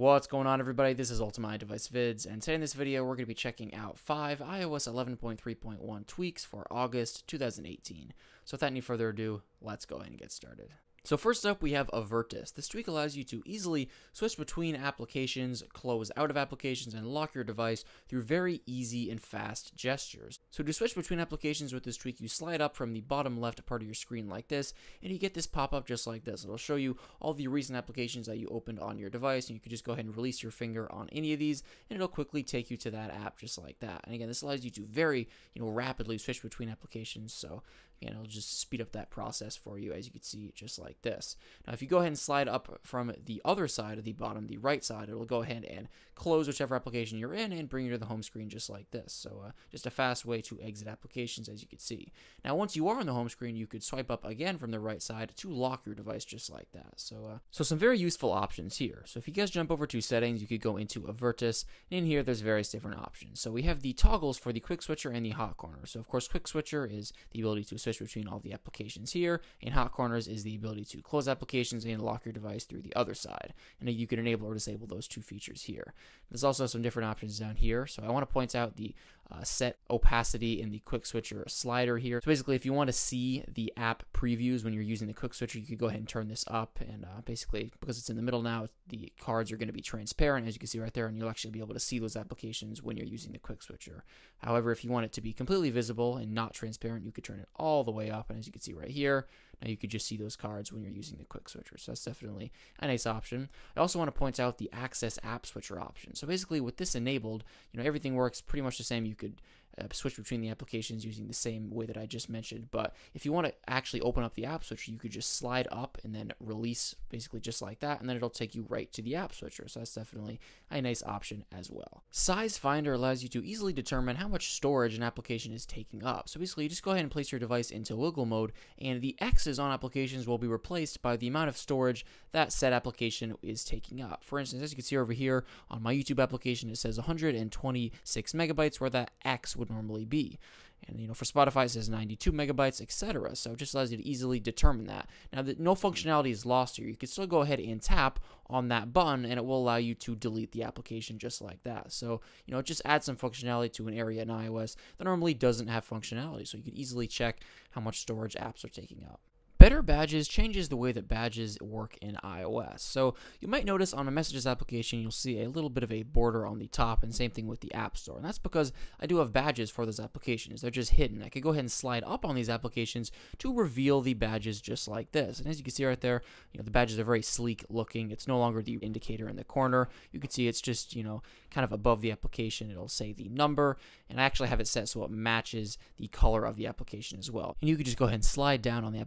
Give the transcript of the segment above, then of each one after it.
What's going on everybody, this is Ultimate iDevice Vids, and today in this video we're going to be checking out 5 iOS 11.3.1 tweaks for August 2018. So without any further ado, let's go ahead and get started. So first up, we have Avertis. This tweak allows you to easily switch between applications, close out of applications, and lock your device through very easy and fast gestures. So to switch between applications with this tweak, you slide up from the bottom left part of your screen like this, and you get this pop-up just like this. It'll show you all the recent applications that you opened on your device, and you can just go ahead and release your finger on any of these, and it'll quickly take you to that app just like that. And again, this allows you to very, you know, rapidly switch between applications. So and it'll just speed up that process for you as you can see just like this. Now if you go ahead and slide up from the other side of the bottom, the right side, it'll go ahead and close whichever application you're in and bring you to the home screen just like this. So uh, just a fast way to exit applications as you can see. Now once you are on the home screen, you could swipe up again from the right side to lock your device just like that. So, uh, so some very useful options here. So if you guys jump over to settings, you could go into Avertis, and in here there's various different options. So we have the toggles for the quick switcher and the hot corner. So of course quick switcher is the ability to switch switch between all the applications here, and hot corners is the ability to close applications and lock your device through the other side. And you can enable or disable those two features here. There's also some different options down here. So I want to point out the uh, set opacity in the quick switcher slider here. So basically, if you want to see the app previews when you're using the quick switcher, you could go ahead and turn this up. And uh, basically, because it's in the middle now, the cards are going to be transparent, as you can see right there, and you'll actually be able to see those applications when you're using the quick switcher. However, if you want it to be completely visible and not transparent, you could turn it all the way up. And as you can see right here, now you could just see those cards when you're using the quick switcher. So that's definitely a nice option. I also want to point out the access app switcher option. So basically with this enabled, you know, everything works pretty much the same. You could uh, switch between the applications using the same way that I just mentioned. But if you want to actually open up the app switcher, you could just slide up and then release basically just like that, and then it'll take you right to the app switcher. So that's definitely a nice option as well. Size Finder allows you to easily determine how much storage an application is taking up. So basically, you just go ahead and place your device into wiggle mode, and the X's on applications will be replaced by the amount of storage that said application is taking up. For instance, as you can see over here on my YouTube application, it says 126 megabytes, where that X would normally be. And you know, for Spotify, it says 92 megabytes, etc. So it just allows you to easily determine that. Now, that no functionality is lost here. You can still go ahead and tap on that button, and it will allow you to delete the application just like that. So you know, it just add some functionality to an area in iOS that normally doesn't have functionality. So you can easily check how much storage apps are taking up. Better Badges changes the way that badges work in iOS. So you might notice on a messages application, you'll see a little bit of a border on the top, and same thing with the App Store. And that's because I do have badges for those applications. They're just hidden. I could go ahead and slide up on these applications to reveal the badges just like this. And as you can see right there, you know, the badges are very sleek looking. It's no longer the indicator in the corner. You can see it's just, you know, kind of above the application. It'll say the number, and I actually have it set so it matches the color of the application as well. And you can just go ahead and slide down on the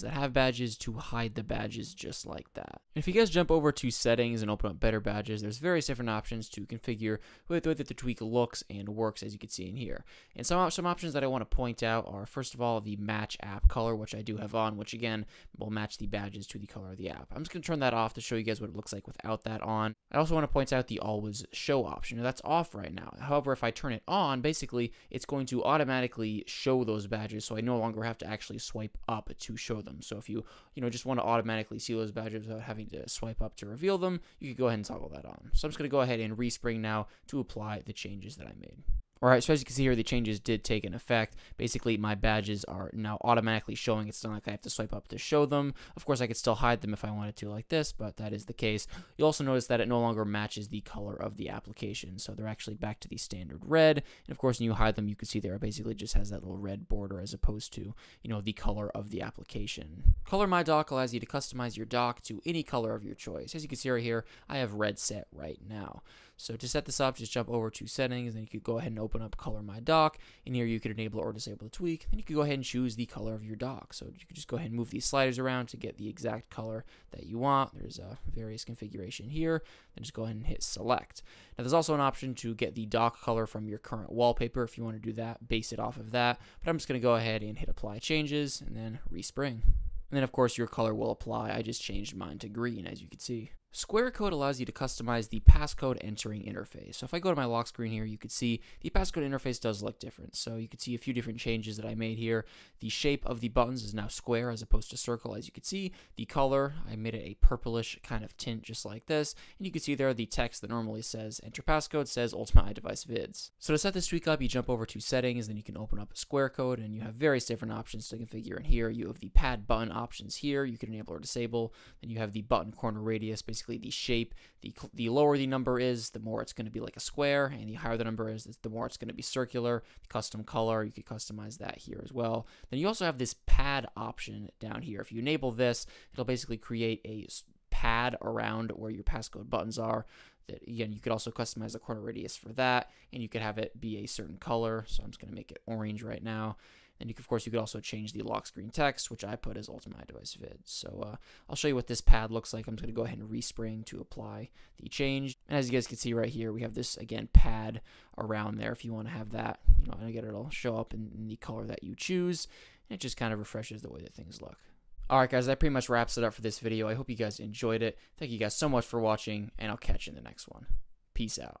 applications that have badges to hide the badges just like that. And if you guys jump over to settings and open up better badges, there's various different options to configure with the way that the tweak looks and works as you can see in here. And some, some options that I want to point out are first of all the match app color, which I do have on, which again will match the badges to the color of the app. I'm just going to turn that off to show you guys what it looks like without that on. I also want to point out the always show option. Now, that's off right now. However, if I turn it on, basically it's going to automatically show those badges so I no longer have to actually swipe up to show them them. So if you, you know, just want to automatically see those badges without having to swipe up to reveal them, you could go ahead and toggle that on. So I'm just going to go ahead and respring now to apply the changes that I made. Alright, so as you can see here, the changes did take an effect. Basically, my badges are now automatically showing. It's not like I have to swipe up to show them. Of course, I could still hide them if I wanted to like this, but that is the case. You'll also notice that it no longer matches the color of the application. So they're actually back to the standard red. And of course, when you hide them, you can see there it basically just has that little red border as opposed to, you know, the color of the application. Color My Dock allows you to customize your dock to any color of your choice. As you can see right here, I have red set right now. So to set this up, just jump over to settings, and you could go ahead and open up Color My Dock. In here, you could enable or disable the tweak. Then you could go ahead and choose the color of your dock. So you could just go ahead and move these sliders around to get the exact color that you want. There's a various configuration here. Then just go ahead and hit select. Now there's also an option to get the dock color from your current wallpaper if you want to do that. Base it off of that. But I'm just going to go ahead and hit apply changes and then respring. And then of course your color will apply. I just changed mine to green as you can see. Square code allows you to customize the passcode entering interface. So if I go to my lock screen here, you could see the passcode interface does look different. So you could see a few different changes that I made here. The shape of the buttons is now square as opposed to circle, as you can see. The color, I made it a purplish kind of tint just like this. And you can see there the text that normally says enter passcode says Ultimate iDevice Vids. So to set this tweak up, you jump over to settings, then you can open up Square code and you have various different options to configure in here. You have the pad button options here, you can enable or disable. Then you have the button corner radius, basically basically the shape. The, the lower the number is, the more it's going to be like a square, and the higher the number is, the more it's going to be circular. The custom color, you could customize that here as well. Then you also have this pad option down here. If you enable this, it'll basically create a pad around where your passcode buttons are. That again, you could also customize the corner radius for that, and you could have it be a certain color. So I'm just going to make it orange right now. And you, of course, you could also change the lock screen text, which I put as Ultimate iDevice Vid. So uh, I'll show you what this pad looks like. I'm just going to go ahead and respring to apply the change. And as you guys can see right here, we have this, again, pad around there if you want to have that. You know, again, it'll show up in, in the color that you choose. And it just kind of refreshes the way that things look. Alright guys, that pretty much wraps it up for this video. I hope you guys enjoyed it. Thank you guys so much for watching, and I'll catch you in the next one. Peace out.